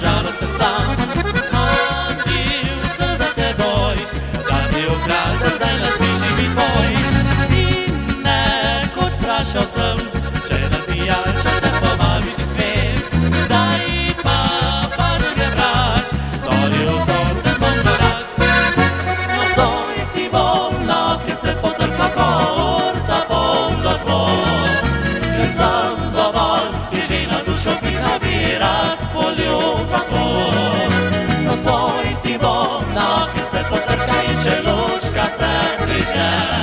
žalosten sam. Mandil sem za teboj, da bi ukradel, da je na zbližji bi tvoj. In nekoč vprašal sem, Yeah.